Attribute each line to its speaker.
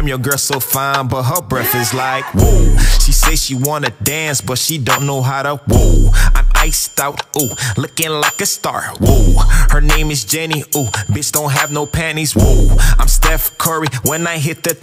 Speaker 1: Damn, your girl so fine, but her breath is like whoa. She say she wanna dance, but she don't know how to whoa. I'm iced out, ooh, looking like a star, whoa. Her name is Jenny, ooh, bitch don't have no panties, whoa. I'm Steph Curry when I hit the